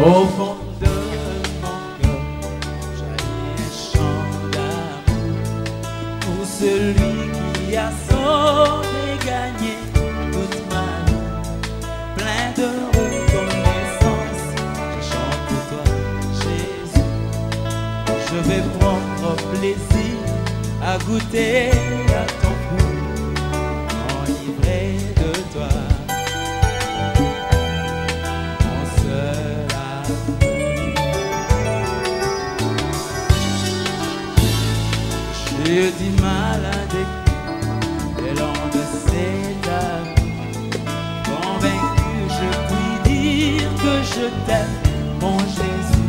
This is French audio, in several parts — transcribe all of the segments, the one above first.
Au fond de mon cœur, jaillit un chant pour celui qui a sauvé, gagné toute ma vie, plein de reconnaissance. Je chante pour toi, Jésus. Je vais prendre plaisir à goûter à ton t'aime, mon Jésus.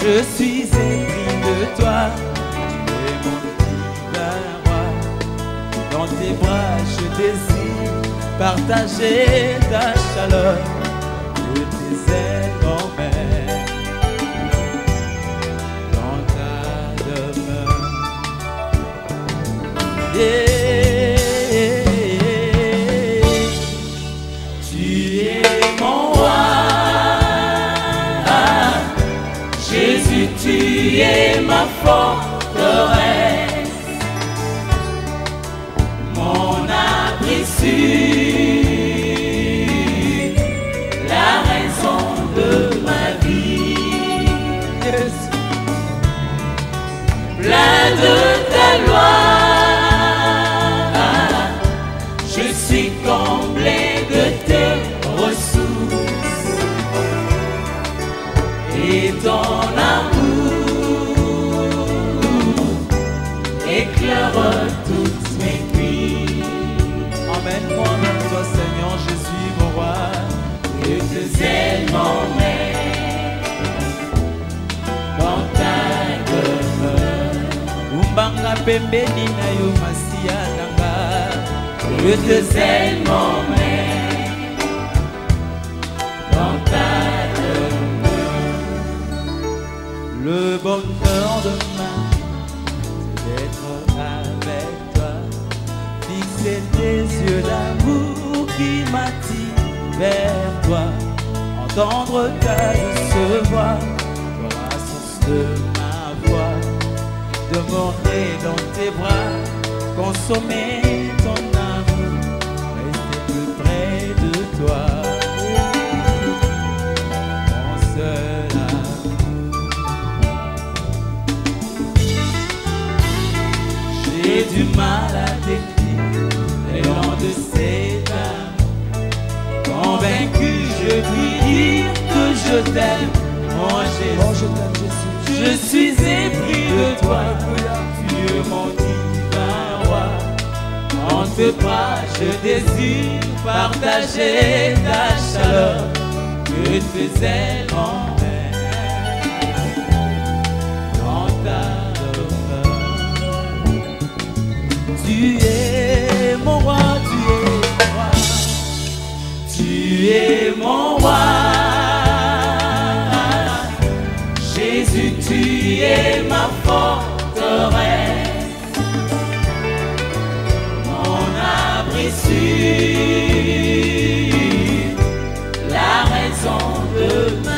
Je suis épris de toi, tu es mon divin roi. Dans tes bras, je désire partager ta chaleur et tes tu es ma forteresse, mon abri la raison de ma vie. Plein de ta loi, je suis comblé de tes ressources et ton amour pembeni na yo que tes ailes m'emmènent dans ta demeure. Le bonheur de ma c'est d'être avec toi. Fixer tes yeux d'amour qui m'attirent vers toi. Entendre ta douce voix, toi la Demeurer dans tes bras, consommer ton amour, rester plus près de toi. Mon seul amour. J'ai du mal à décrire l'élan de cet amour. Convaincu, je puis dire que je t'aime, mon Oh, Jésus. je t'aime, Jésus. Je suis épris Bras, je désire partager ta chaleur, que tes ailes m'emmènent dans ta demeure. Tu es mon roi, tu es mon roi, tu es mon roi. Jésus, tu es ma forteresse, sûr, la raison de ma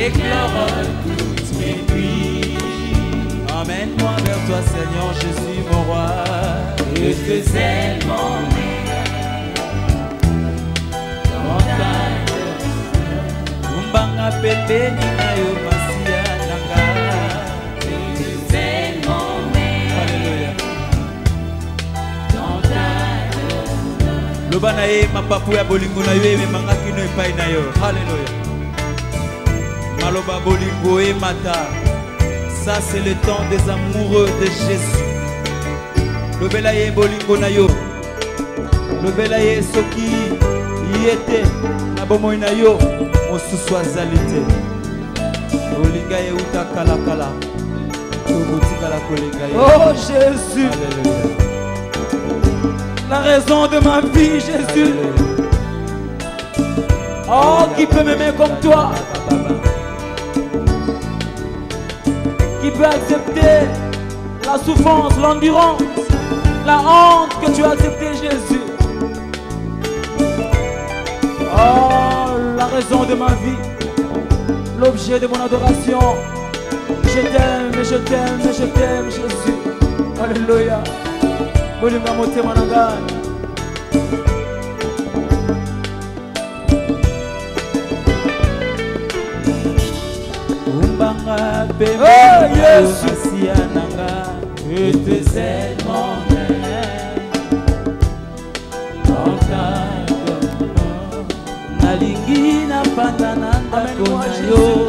éclaire toutes mes nuits. Emmène-moi vers toi, Seigneur Jésus, mon roi, ailes m'emmènent dans ta Umbanga pembeni na yo masia nanga. Loba na ye mapapu ya bolingo na yo ememanga kino epai na yo. Halleluya maloba bolingo emata ça c'est le temps des amoureux de jésus. Lobela ye bolingo na yo. Lobela ye soki ye te na bomoi na yo mosusu azali te. Olinga ye uta tokotikala kolinga ye. Oh Jésus, la raison de ma vie, Jésus. Oh, qui peut m'aimer comme toi? Qui peut accepter la souffrance, l'endurance, la honte que tu as accepté, Jésus Oh, la raison de ma vie, l'objet de mon adoration. Je t'aime, je t'aime, je t'aime, Jésus. Alléluia. apemeli masiya na nga etese mon nalingi napanda na ndako na yo.